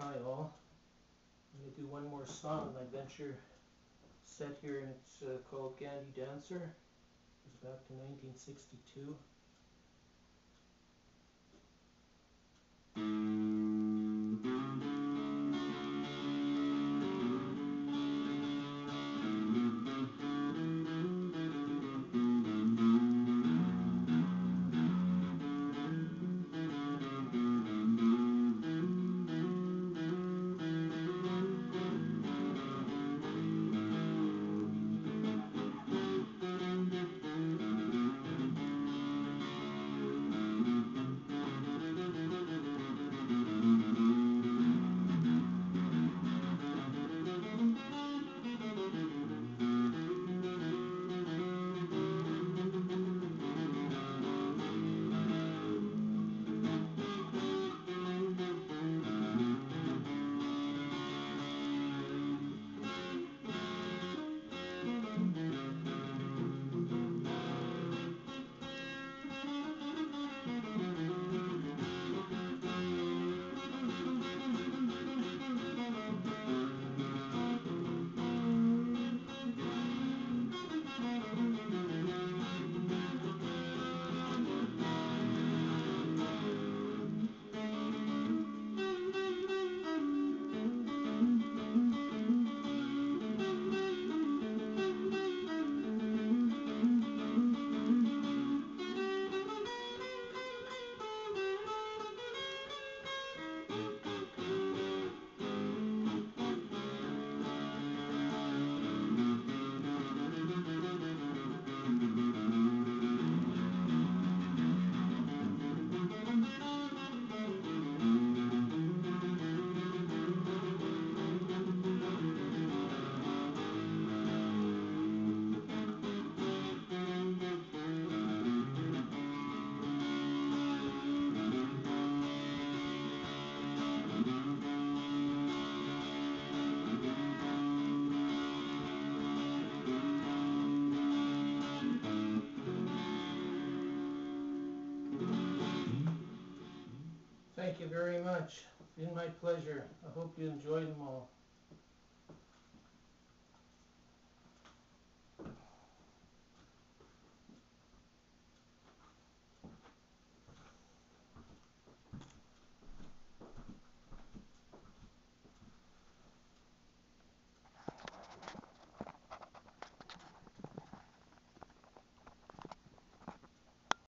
Hi all. I'm gonna do one more song on my venture set here and it's uh, called Gandy Dancer. It's back to 1962. Thank you very much. It's been my pleasure. I hope you enjoyed them all.